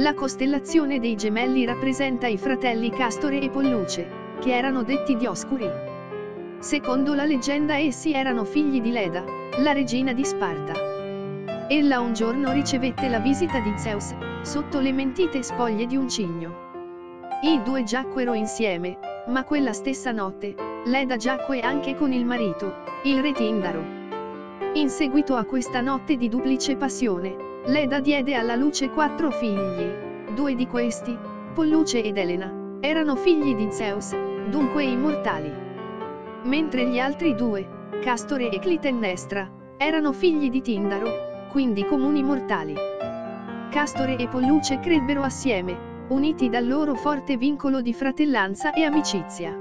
La costellazione dei gemelli rappresenta i fratelli Castore e Polluce, che erano detti Dioscuri. Secondo la leggenda essi erano figli di Leda, la regina di Sparta. Ella un giorno ricevette la visita di Zeus, sotto le mentite spoglie di un cigno. I due giacquero insieme, ma quella stessa notte, Leda giacque anche con il marito, il re Tindaro. In seguito a questa notte di duplice passione, Leda diede alla luce quattro figli. Due di questi, Polluce ed Elena, erano figli di Zeus, dunque immortali. Mentre gli altri due, Castore e Clitennestra, erano figli di Tindaro, quindi comuni mortali. Castore e Polluce crebbero assieme, uniti dal loro forte vincolo di fratellanza e amicizia.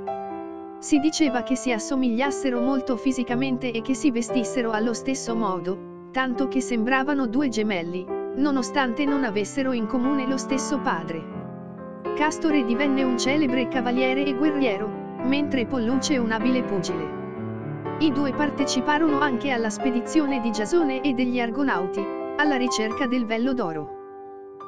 Si diceva che si assomigliassero molto fisicamente e che si vestissero allo stesso modo, tanto che sembravano due gemelli, nonostante non avessero in comune lo stesso padre. Castore divenne un celebre cavaliere e guerriero, mentre Polluce un abile pugile. I due parteciparono anche alla spedizione di Giasone e degli Argonauti, alla ricerca del vello d'oro.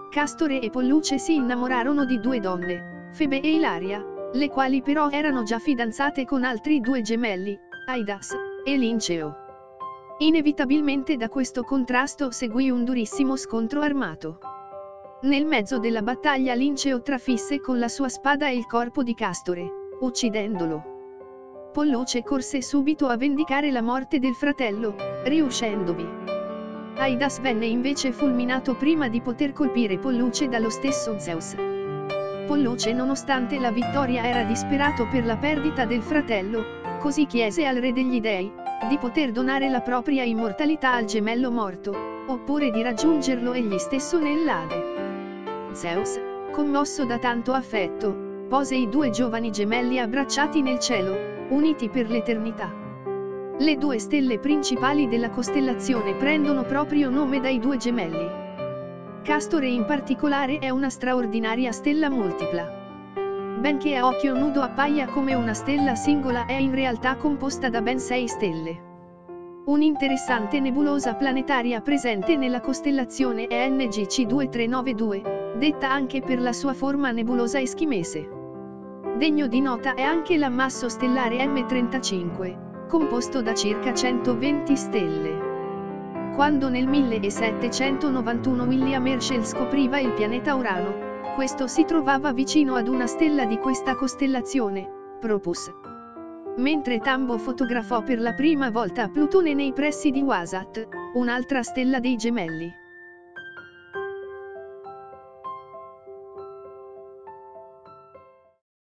Castore e Polluce si innamorarono di due donne, Febe e Ilaria, le quali però erano già fidanzate con altri due gemelli, Aidas e Linceo. Inevitabilmente da questo contrasto seguì un durissimo scontro armato. Nel mezzo della battaglia Linceo trafisse con la sua spada il corpo di Castore, uccidendolo. Polluce corse subito a vendicare la morte del fratello, riuscendovi. Aidas venne invece fulminato prima di poter colpire Polluce dallo stesso Zeus. Polluce nonostante la vittoria era disperato per la perdita del fratello, così chiese al re degli dei, di poter donare la propria immortalità al gemello morto, oppure di raggiungerlo egli stesso nell'Ade. Zeus, commosso da tanto affetto, pose i due giovani gemelli abbracciati nel cielo, uniti per l'eternità. Le due stelle principali della costellazione prendono proprio nome dai due gemelli. Castore in particolare è una straordinaria stella multipla. Benché a occhio nudo appaia come una stella singola è in realtà composta da ben sei stelle. Un'interessante nebulosa planetaria presente nella costellazione è NGC 2392, detta anche per la sua forma nebulosa eschimese. Degno di nota è anche l'ammasso stellare M35, composto da circa 120 stelle. Quando nel 1791 William Herschel scopriva il pianeta Urano, questo si trovava vicino ad una stella di questa costellazione, Propus. Mentre Tambo fotografò per la prima volta Plutone nei pressi di Wasat, un'altra stella dei gemelli.